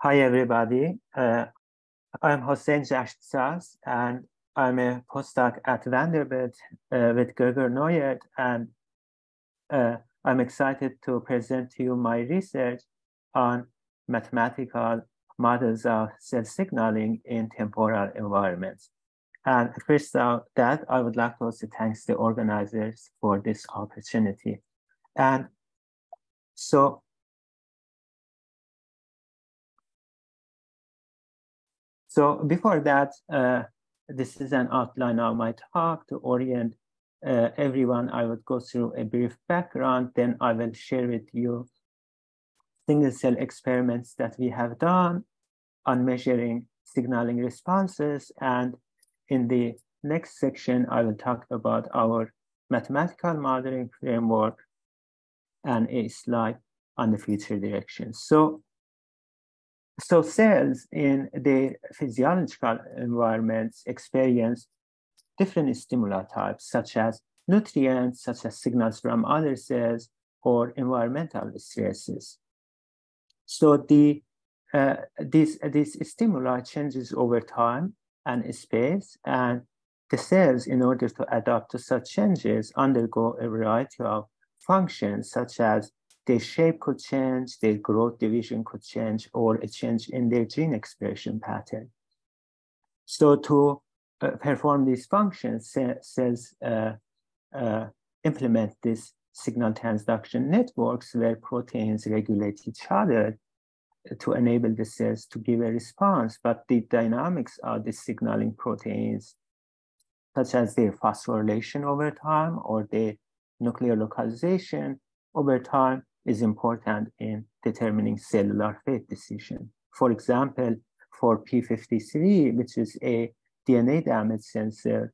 Hi, everybody. Uh, I'm Hossein Jashnsaz, and I'm a postdoc at Vanderbilt uh, with Gregor Neuert, and uh, I'm excited to present to you my research on mathematical models of cell signaling in temporal environments. And first of that, I would like to also thank the organizers for this opportunity. And so So before that, uh, this is an outline of my talk to orient uh, everyone. I would go through a brief background, then I will share with you single cell experiments that we have done on measuring signaling responses. And in the next section, I will talk about our mathematical modeling framework and a slide on the future direction. So so cells in the physiological environments experience different stimuli types, such as nutrients, such as signals from other cells, or environmental stresses. So the uh, this this stimuli changes over time and space, and the cells, in order to adapt to such changes, undergo a variety of functions, such as their shape could change, their growth division could change, or a change in their gene expression pattern. So to uh, perform these functions, cells uh, uh, implement these signal transduction networks where proteins regulate each other to enable the cells to give a response. But the dynamics of the signaling proteins, such as their phosphorylation over time or their nuclear localization over time, is important in determining cellular fate decision. For example, for P53, which is a DNA damage sensor,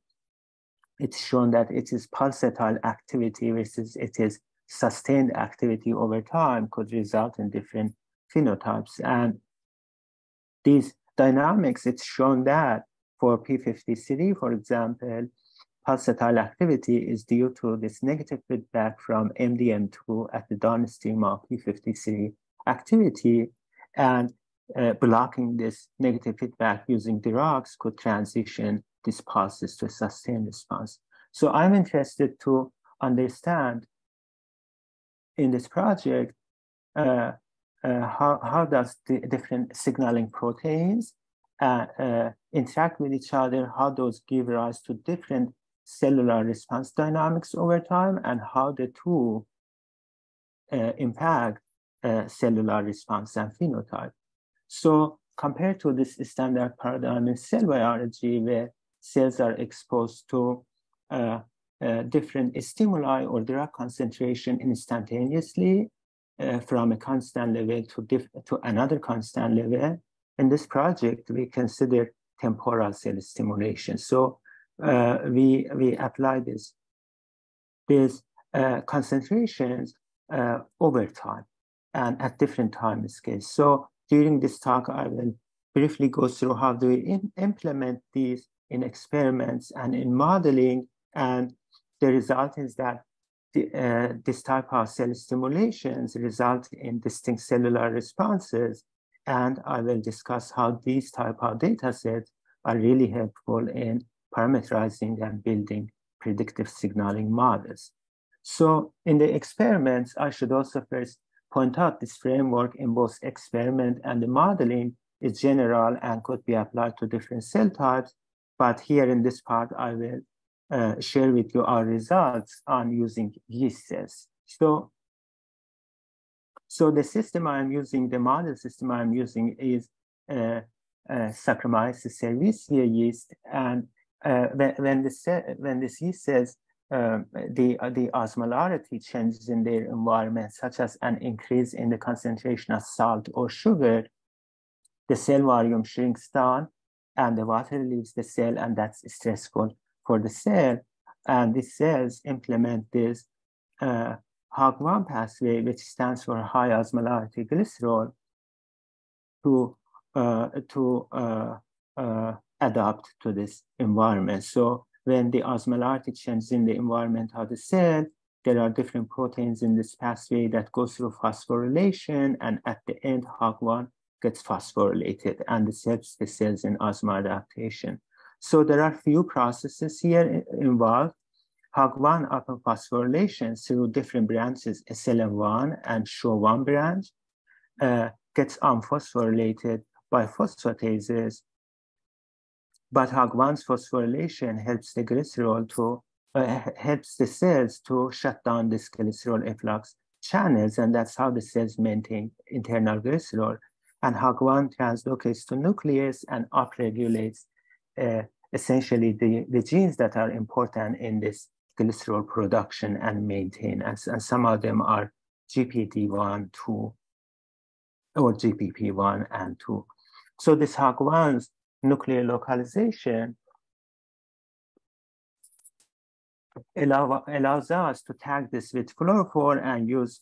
it's shown that it is pulsatile activity versus it is sustained activity over time could result in different phenotypes. And these dynamics, it's shown that for P53, for example, pulsatile activity is due to this negative feedback from MDM2 at the downstream of P53 activity. And uh, blocking this negative feedback using drugs could transition these pulses to a sustained response. So I'm interested to understand in this project uh, uh, how, how does the different signaling proteins uh, uh, interact with each other, how those give rise to different cellular response dynamics over time and how the two uh, impact uh, cellular response and phenotype. So compared to this standard paradigm in cell biology where cells are exposed to uh, uh different stimuli or drug concentration instantaneously uh, from a constant level to, to another constant level, in this project, we consider temporal cell stimulation. So uh, we we apply this these uh, concentrations uh, over time and at different time scales. So during this talk, I will briefly go through how do we implement these in experiments and in modeling. And the result is that the, uh, this type of cell stimulations result in distinct cellular responses. And I will discuss how these type of data sets are really helpful in parameterizing and building predictive signaling models. So in the experiments, I should also first point out this framework in both experiment and the modeling is general and could be applied to different cell types. But here in this part, I will uh, share with you our results on using yeast cells. So, so the system I'm using, the model system I'm using is uh, uh, Saccharomyces cerevisiae yeast, and uh, when, when, this, when this yeast says um, the, uh, the osmolarity changes in their environment, such as an increase in the concentration of salt or sugar, the cell volume shrinks down and the water leaves the cell, and that's stressful for the cell. And the cells implement this uh, HOG1 pathway, which stands for high osmolarity glycerol, to, uh, to uh, uh adapt to this environment. So when the osmolarity changes in the environment of the cell, there are different proteins in this pathway that go through phosphorylation, and at the end, HOG1 gets phosphorylated and this helps the cells in osmoadaptation. adaptation. So there are few processes here involved. HOG1 upon phosphorylation through different branches, SLN1 and SHO1 branch, uh, gets unphosphorylated by phosphatases. But HOG1's phosphorylation helps the glycerol to uh, helps the cells to shut down this glycerol efflux channels, and that's how the cells maintain internal glycerol. And HOG1 translocates to nucleus and upregulates uh, essentially the, the genes that are important in this glycerol production and maintenance. And some of them are GPD1, 2, or GPP1 and 2. So this HOG1's nuclear localization allow, allows us to tag this with fluorophore and use,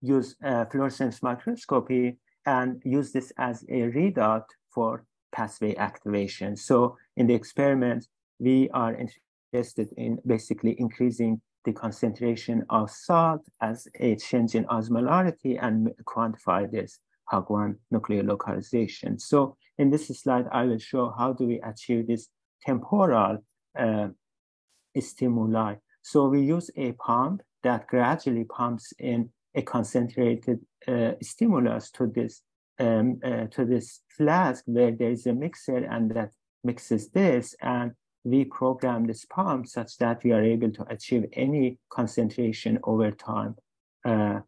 use uh, fluorescence microscopy and use this as a readout for pathway activation. So in the experiment, we are interested in basically increasing the concentration of salt as a change in osmolarity and quantify this HOG1 nuclear localization. So in this slide, I will show how do we achieve this temporal uh, stimuli. So we use a pump that gradually pumps in a concentrated uh, stimulus to this um, uh, to this flask where there is a mixer and that mixes this and we program this pump such that we are able to achieve any concentration over time uh,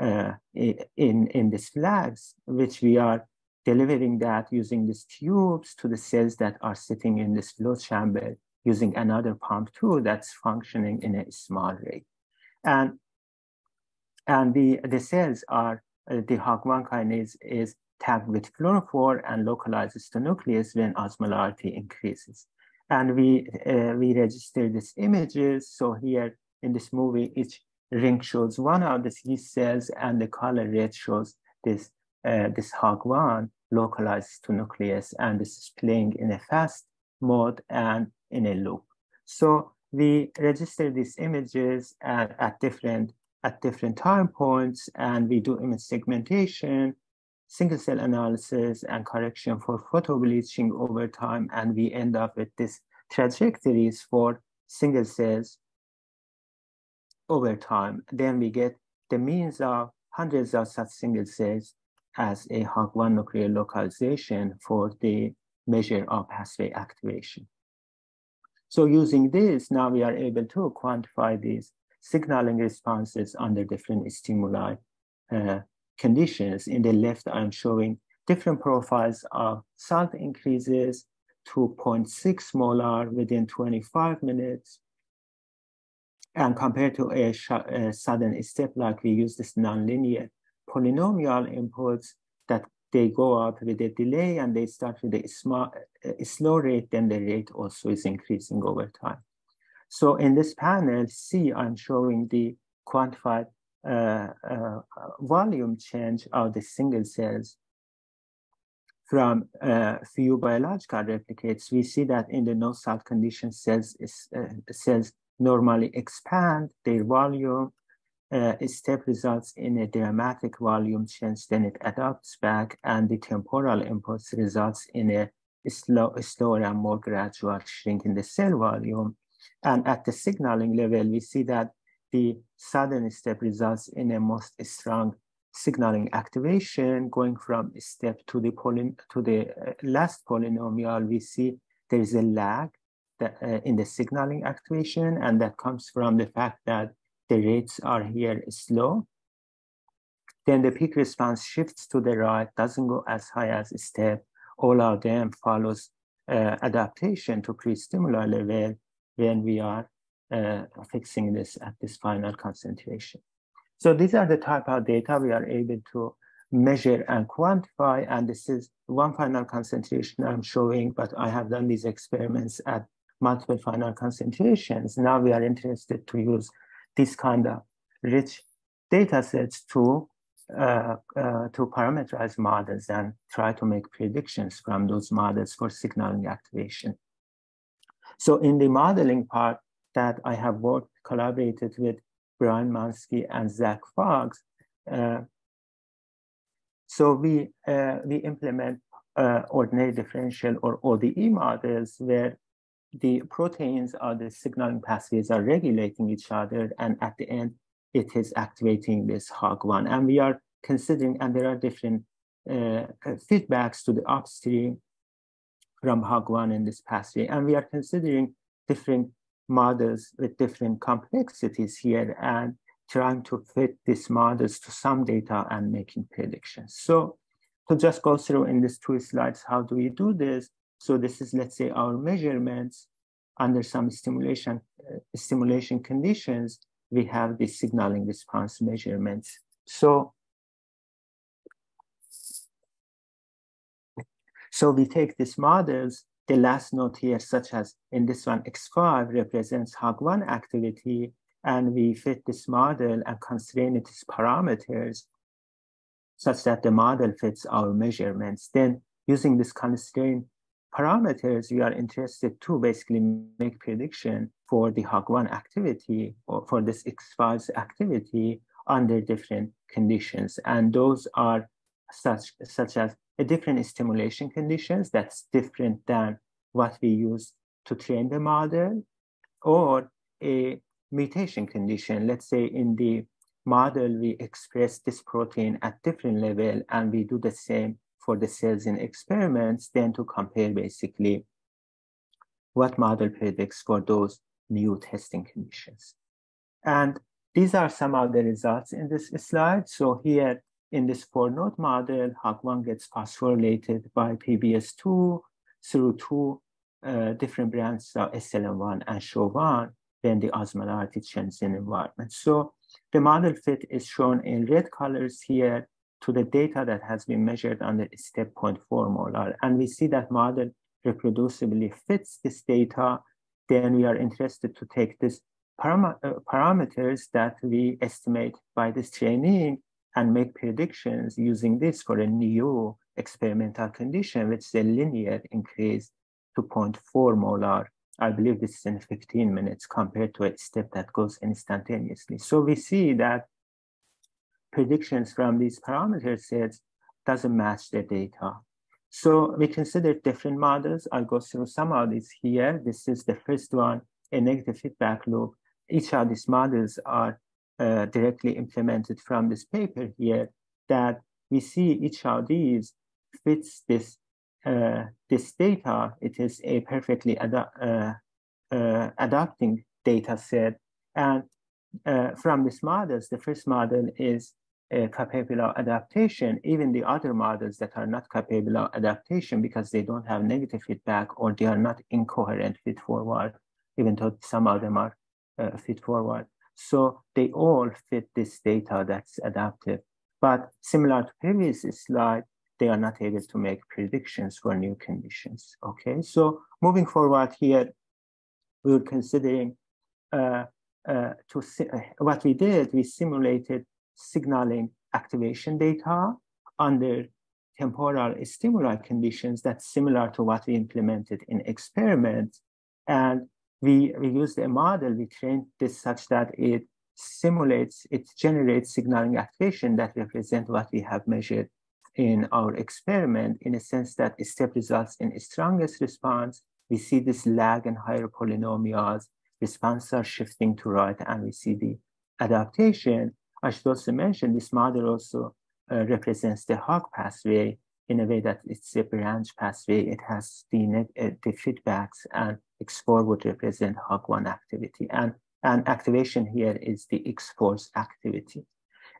uh, in, in these flags, which we are delivering that using these tubes to the cells that are sitting in this flow chamber using another pump too that's functioning in a small rate. And, and the, the cells are, uh, the HOG1 kinase is tagged with fluorophore and localizes to nucleus when osmolarity increases. And we, uh, we register these images. So here in this movie, each ring shows one of the yeast cells and the color red shows this, uh, this HOG1 localized to nucleus and this is playing in a fast mode and in a loop. So we register these images at, at different at different time points and we do image segmentation single cell analysis and correction for photo bleaching over time, and we end up with these trajectories for single cells over time. Then we get the means of hundreds of such single cells as a HOG1 nuclear localization for the measure of pathway activation. So using this, now we are able to quantify these signaling responses under different stimuli uh, conditions. In the left, I'm showing different profiles of salt increases to 0.6 molar within 25 minutes. And compared to a, a sudden step, like we use this nonlinear polynomial inputs that they go out with a delay and they start with a, small, a slow rate, then the rate also is increasing over time. So in this panel C, I'm showing the quantified uh, uh, volume change of the single cells from uh, few biological replicates, we see that in the no salt condition cells, uh, cells normally expand their volume. Uh, step results in a dramatic volume change, then it adapts back, and the temporal impulse results in a slow, slower and more gradual shrink in the cell volume. And at the signaling level, we see that the sudden step results in a most strong signaling activation going from step to the to the uh, last polynomial we see there is a lag that, uh, in the signaling activation and that comes from the fact that the rates are here slow then the peak response shifts to the right doesn't go as high as step all of them follows uh, adaptation to pre-stimuli level when we are uh, fixing this at this final concentration. So these are the type of data we are able to measure and quantify. And this is one final concentration I'm showing, but I have done these experiments at multiple final concentrations. Now we are interested to use this kind of rich data sets to uh, uh, to parameterize models and try to make predictions from those models for signaling activation. So in the modeling part, that I have worked, collaborated with Brian Munsky and Zach Fox. Uh, So we, uh, we implement uh, ordinary differential or ODE models where the proteins or the signaling pathways are regulating each other. And at the end, it is activating this HOG1. And we are considering, and there are different uh, feedbacks to the upstream from HOG1 in this pathway. And we are considering different models with different complexities here and trying to fit these models to some data and making predictions. So to just go through in these two slides, how do we do this? So this is, let's say, our measurements under some stimulation, uh, stimulation conditions, we have the signaling response measurements. So, so we take these models, the last note here, such as in this one, X5 represents HOG1 activity, and we fit this model and constrain its parameters such that the model fits our measurements. Then using this constraint parameters, we are interested to basically make prediction for the HOG1 activity or for this X5's activity under different conditions. And those are such, such as a different stimulation conditions that's different than what we use to train the model or a mutation condition. Let's say in the model, we express this protein at different level and we do the same for the cells in experiments, then to compare basically what model predicts for those new testing conditions. And these are some of the results in this slide. So here in this four node model, HOG1 gets phosphorylated by PBS2 through two uh, different branches of SLN1 and SHO1 then the osmolarity changes in environment. So the model fit is shown in red colors here to the data that has been measured under step 0.4 molar. And we see that model reproducibly fits this data. Then we are interested to take this param uh, parameters that we estimate by this training and make predictions using this for a new experimental condition, which is a linear increase to 0.4 molar I believe this is in 15 minutes compared to a step that goes instantaneously. So we see that predictions from these parameter sets doesn't match the data. So we consider different models. I'll go through some of these here. This is the first one, a negative feedback loop. Each of these models are uh, directly implemented from this paper here that we see each of these fits this uh, this data, it is a perfectly uh, uh, adapting data set. And uh, from these models, the first model is capable of adaptation, even the other models that are not capable of adaptation because they don't have negative feedback or they are not incoherent feed forward, even though some of them are uh, feed forward. So they all fit this data that's adaptive. But similar to previous slide, they are not able to make predictions for new conditions. Okay, so moving forward here, we were considering uh, uh, to uh, what we did, we simulated signaling activation data under temporal stimuli conditions that's similar to what we implemented in experiments. And we, we used a model, we trained this such that it simulates, it generates signaling activation that represent what we have measured in our experiment in a sense that a step results in strongest response. We see this lag and higher polynomials, responses are shifting to right, and we see the adaptation. I should also mention this model also uh, represents the HOG pathway in a way that it's a branch pathway. It has the, uh, the feedbacks and X4 would represent HOG1 activity. And, and activation here is the X4's activity.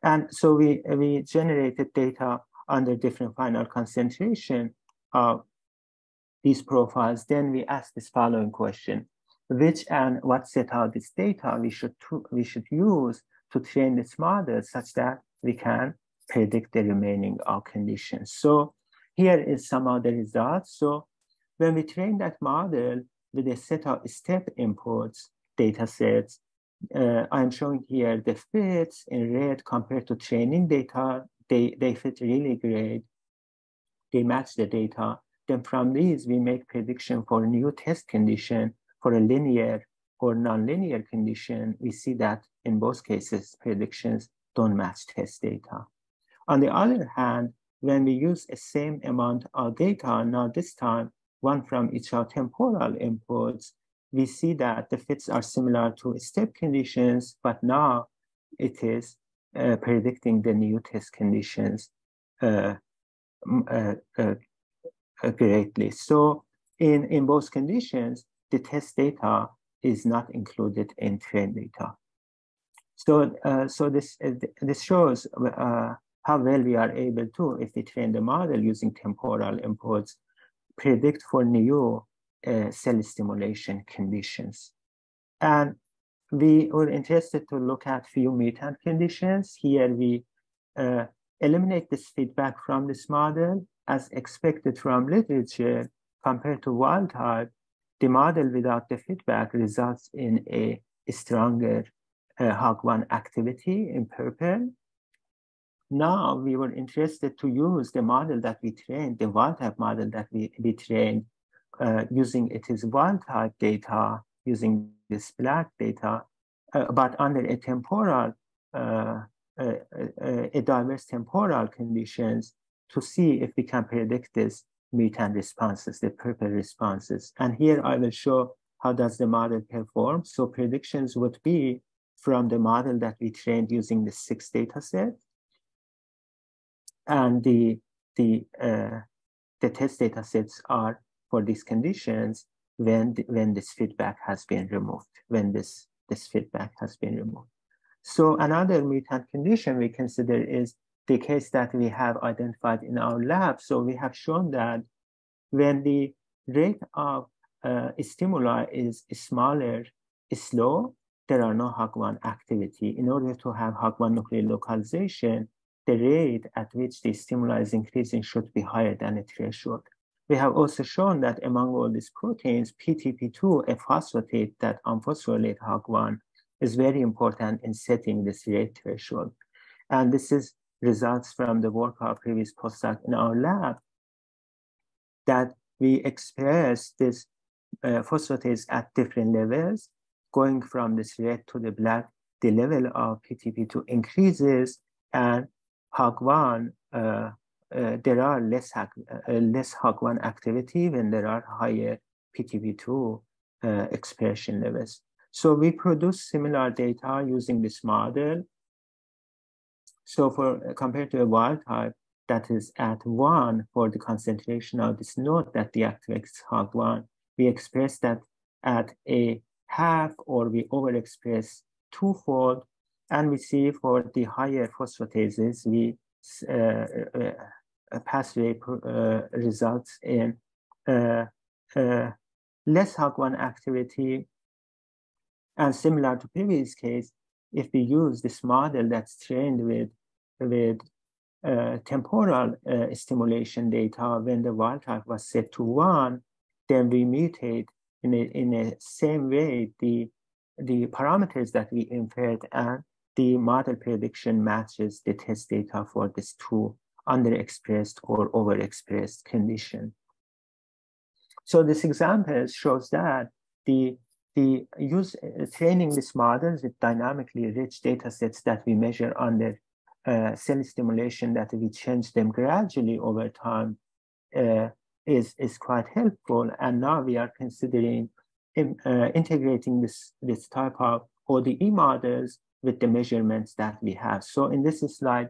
And so we, we generated data under different final concentration of these profiles, then we asked this following question. Which and what set out this data we should, we should use to train this model such that we can predict the remaining of conditions. So here is some of the results. So when we train that model with a set of step inputs, data sets, uh, I'm showing here the fits in red compared to training data they, they fit really great. They match the data. Then from these, we make prediction for a new test condition for a linear or nonlinear condition. We see that in both cases, predictions don't match test data. On the other hand, when we use the same amount of data, now this time, one from each of temporal inputs, we see that the fits are similar to step conditions, but now it is uh, predicting the new test conditions uh, uh, uh, uh, greatly. So in, in both conditions, the test data is not included in train data. So, uh, so this, this shows how well we are able to, if we train the model using temporal inputs, predict for new uh, cell stimulation conditions. And we were interested to look at few mutant conditions. Here we uh, eliminate this feedback from this model as expected from literature compared to wild type. The model without the feedback results in a stronger uh, HOG1 activity in purple. Now we were interested to use the model that we trained, the wild type model that we, we trained uh, using it is wild type data, using this black data, uh, but under a temporal, uh, uh, uh, a diverse temporal conditions to see if we can predict this mutant responses, the purple responses. And here I will show how does the model perform. So predictions would be from the model that we trained using the six data set. And the, the, uh, the test data sets are for these conditions when, when this feedback has been removed, when this, this feedback has been removed. So another mutant condition we consider is the case that we have identified in our lab. So we have shown that when the rate of uh, stimuli is smaller, is slow, there are no HOG1 activity. In order to have HOG1 nuclear localization, the rate at which the stimuli is increasing should be higher than a threshold. We have also shown that among all these proteins, PTP2, a phosphatase that unphosphorylate HOG1, is very important in setting this rate threshold. And this is results from the work of previous postdoc in our lab that we express this uh, phosphatase at different levels, going from this red to the black, the level of PTP2 increases and HOG1 uh, uh, there are less uh, less HOG1 activity when there are higher PTP2 uh, expression levels. So we produce similar data using this model. So for compared to a wild type that is at one for the concentration of this node that deactivates HOG1, we express that at a half or we overexpress twofold. And we see for the higher phosphatases, we uh, uh, pathway uh, results in uh, uh, less HOG1 activity. And similar to previous case, if we use this model that's trained with, with uh, temporal uh, stimulation data when the wild type was set to one, then we mutate in a, in a same way the, the parameters that we inferred and the model prediction matches the test data for these two underexpressed or overexpressed condition. So this example shows that the the use uh, training these models with dynamically rich data sets that we measure under uh, cell stimulation that we change them gradually over time uh, is is quite helpful. And now we are considering in, uh, integrating this this type of ODE models with the measurements that we have. So in this slide,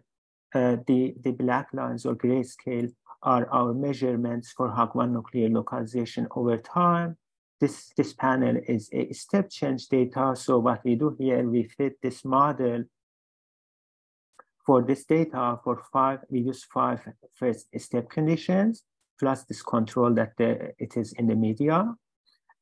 uh, the, the black lines or grayscale are our measurements for HOG1 nuclear localization over time. This, this panel is a step change data. So what we do here, we fit this model for this data for five, we use five first step conditions plus this control that the, it is in the media.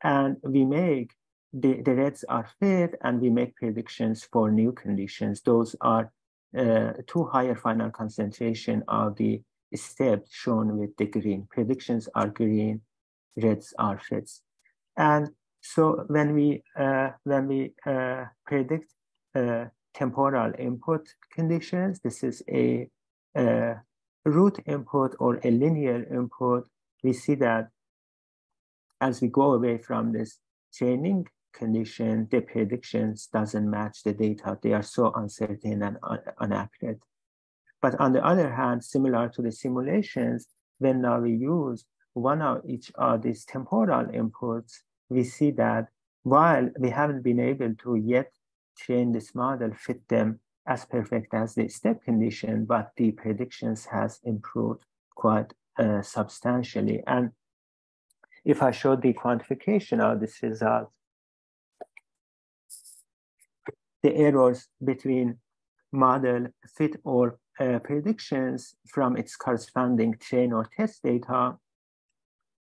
And we make the, the reds are fit and we make predictions for new conditions. Those are uh, two higher final concentration of the steps shown with the green. Predictions are green, reds are reds. And so when we uh, when we uh, predict uh, temporal input conditions, this is a, a root input or a linear input, we see that as we go away from this training condition, the predictions doesn't match the data. They are so uncertain and inaccurate. But on the other hand, similar to the simulations, when now we use one of each of these temporal inputs, we see that while we haven't been able to yet train this model, fit them as perfect as the step condition, but the predictions has improved quite uh, substantially. And if I show the quantification of this result, the errors between model fit or uh, predictions from its corresponding train or test data.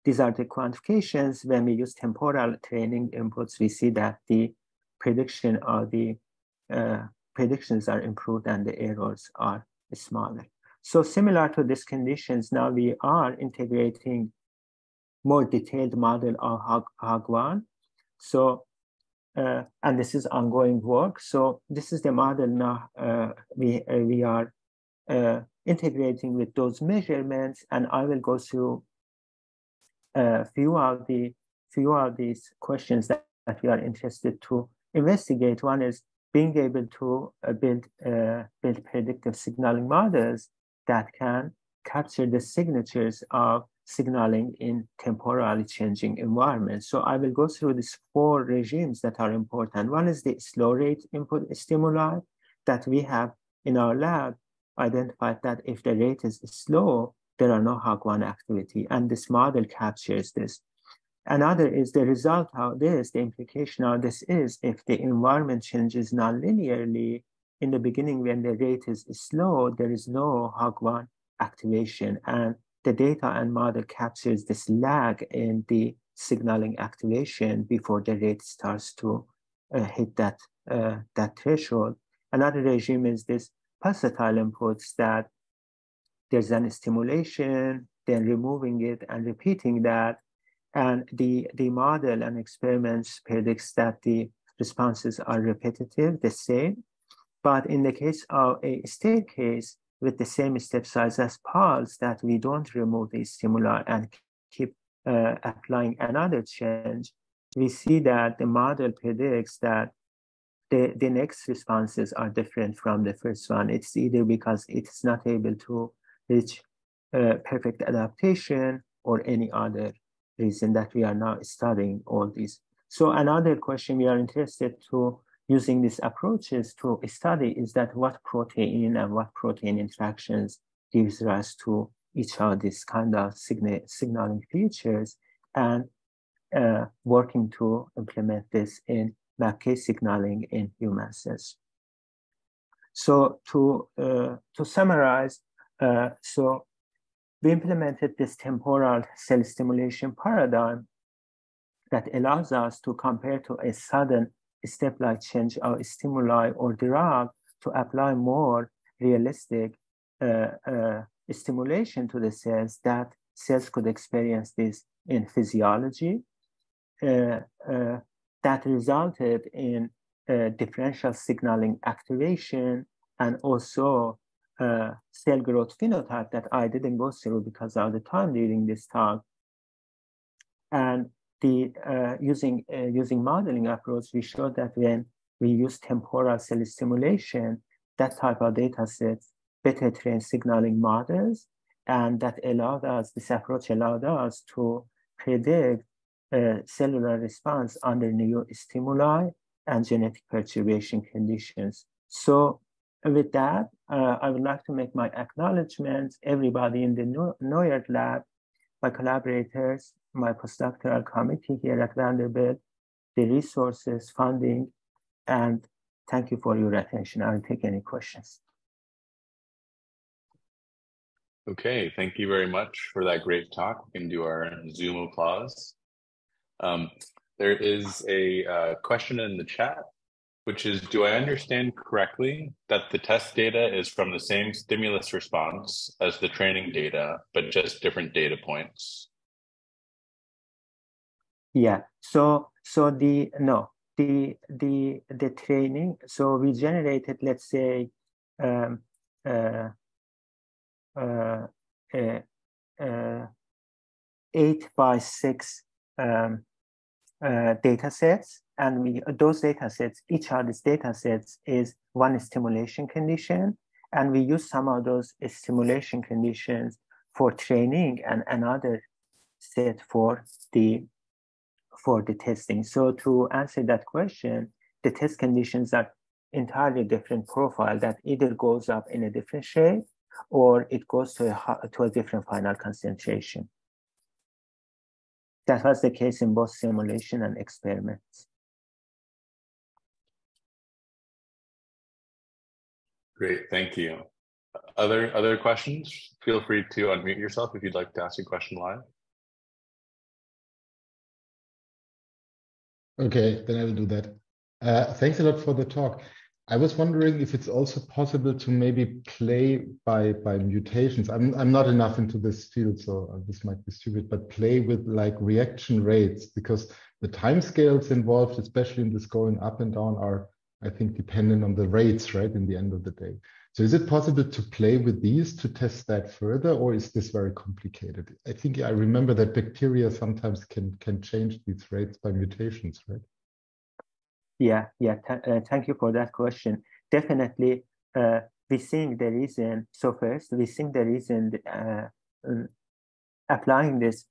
These are the quantifications. When we use temporal training inputs, we see that the prediction of the uh, predictions are improved and the errors are smaller. So similar to these conditions, now we are integrating more detailed model of HOG, HOG1. So, uh, and this is ongoing work. So this is the model now uh, we, uh, we are uh, integrating with those measurements, and I will go through a uh, few of the few of these questions that, that we are interested to investigate. One is being able to uh, build uh, build predictive signaling models that can capture the signatures of signaling in temporally changing environments. So I will go through these four regimes that are important. One is the slow rate input stimuli that we have in our lab identified that if the rate is slow, there are no HOG1 activity, and this model captures this. Another is the result of this, the implication of this is if the environment changes non-linearly, in the beginning when the rate is slow, there is no HOG1 activation, and the data and model captures this lag in the signaling activation before the rate starts to uh, hit that, uh, that threshold. Another regime is this pulsatile inputs that there's an stimulation, then removing it and repeating that. And the, the model and experiments predicts that the responses are repetitive, the same. But in the case of a staircase with the same step size as pulse, that we don't remove the stimuli and keep uh, applying another change, we see that the model predicts that the, the next responses are different from the first one. It's either because it's not able to reach uh, perfect adaptation or any other reason that we are now studying all these. So another question we are interested to using these approaches to study is that what protein and what protein interactions gives rise to each of these kind of signal, signaling features and uh, working to implement this in MAPK signaling in human cells. So to, uh, to summarize, uh, so we implemented this temporal cell stimulation paradigm that allows us to compare to a sudden step-like change of stimuli or drug to apply more realistic uh, uh, stimulation to the cells that cells could experience this in physiology. Uh, uh that resulted in uh, differential signaling activation and also uh, cell growth phenotype that I didn't go through because of the time during this talk. And the uh, using uh, using modeling approach, we showed that when we use temporal cell stimulation, that type of data sets better train signaling models, and that allowed us, this approach allowed us to predict cellular response under new stimuli and genetic perturbation conditions. So with that, uh, I would like to make my acknowledgements, everybody in the Neuert lab, my collaborators, my postdoctoral committee here at Vanderbilt, the resources, funding, and thank you for your attention. I'll take any questions. Okay, thank you very much for that great talk. We can do our Zoom applause. Um, there is a uh, question in the chat, which is, do I understand correctly that the test data is from the same stimulus response as the training data, but just different data points? Yeah, so, so the, no, the, the, the training, so we generated, let's say, um, uh, uh, uh, uh, eight by six um, uh, data sets. And we, those data sets, each of these data sets is one stimulation condition. And we use some of those stimulation conditions for training and another set for the for the testing. So to answer that question, the test conditions are entirely different profile that either goes up in a different shape or it goes to a, to a different final concentration. That was the case in both simulation and experiments. Great, thank you. Other other questions? Feel free to unmute yourself if you'd like to ask a question live. Okay, then I will do that. Uh, thanks a lot for the talk. I was wondering if it's also possible to maybe play by by mutations. I'm I'm not enough into this field, so this might be stupid, but play with like reaction rates because the time scales involved, especially in this going up and down, are I think dependent on the rates, right? In the end of the day. So is it possible to play with these to test that further, or is this very complicated? I think I remember that bacteria sometimes can can change these rates by mutations, right? Yeah, yeah. Th uh, thank you for that question. Definitely, uh, we think the reason. So first, we think the reason uh, applying this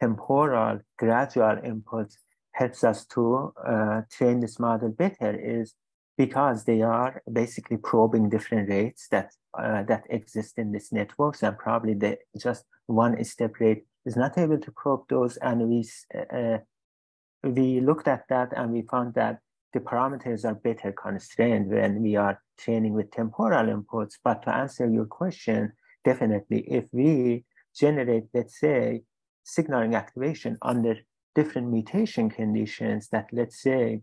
temporal gradual input helps us to uh, train this model better is because they are basically probing different rates that uh, that exist in this networks and probably the just one step rate is not able to probe those. And we uh, we looked at that and we found that the parameters are better constrained when we are training with temporal inputs. But to answer your question definitely if we generate let's say signaling activation under different mutation conditions that let's say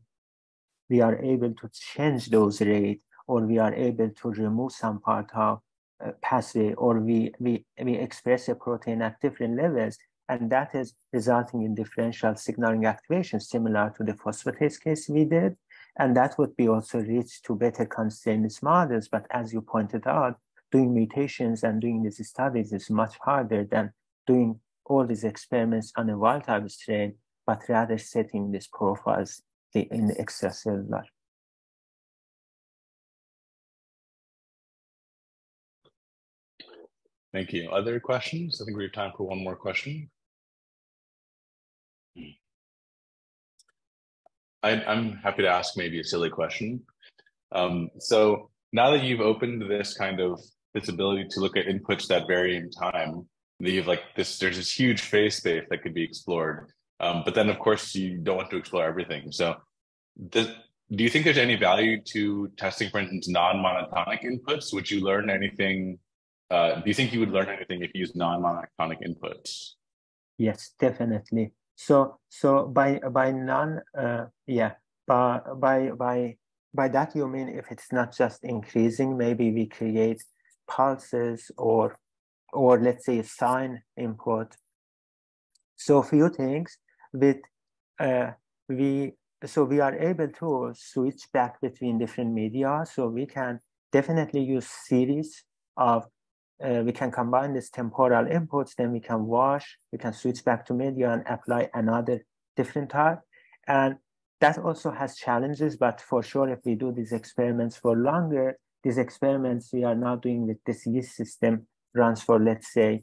we are able to change those rates or we are able to remove some part of uh, pathway or we, we, we express a protein at different levels and that is resulting in differential signaling activation similar to the phosphatase case we did. And that would be also reached to better constrained models but as you pointed out doing mutations and doing these studies is much harder than doing all these experiments on a wild type strain but rather setting these profiles in the extracellular. Thank you. Other questions? I think we have time for one more question. I, am happy to ask maybe a silly question. Um, so now that you've opened this kind of this ability to look at inputs that vary in time, that you've like this, there's this huge phase space that could be explored. Um, but then, of course, you don't want to explore everything. So, do you think there's any value to testing, for instance, non-monotonic inputs? Would you learn anything? Uh, do you think you would learn anything if you use non-monotonic inputs? Yes, definitely. So, so by by non, uh, yeah, by by by by that you mean if it's not just increasing, maybe we create pulses or or let's say a sine input. So a few things with uh, we so we are able to switch back between different media. So we can definitely use series of uh, we can combine this temporal inputs then we can wash we can switch back to media and apply another different type. And that also has challenges but for sure if we do these experiments for longer these experiments we are now doing with this yeast system runs for let's say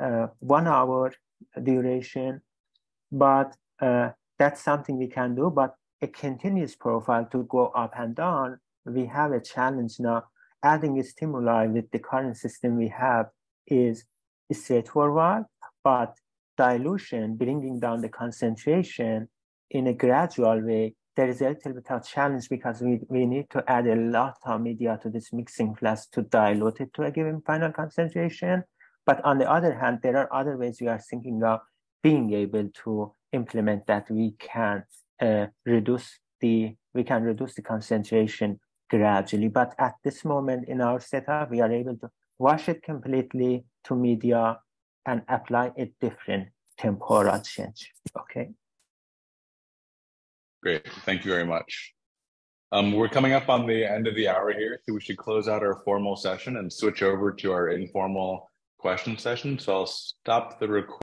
uh, one hour duration but uh, that's something we can do. But a continuous profile to go up and down, we have a challenge now. Adding a stimuli with the current system we have is, is straightforward, but dilution, bringing down the concentration in a gradual way, there is a little bit of challenge because we, we need to add a lot of media to this mixing flask to dilute it to a given final concentration. But on the other hand, there are other ways we are thinking of being able to implement that, we can uh, reduce the we can reduce the concentration gradually. But at this moment in our setup, we are able to wash it completely to media and apply a different temporal change. Okay. Great. Thank you very much. Um, we're coming up on the end of the hour here, so we should close out our formal session and switch over to our informal question session. So I'll stop the recording.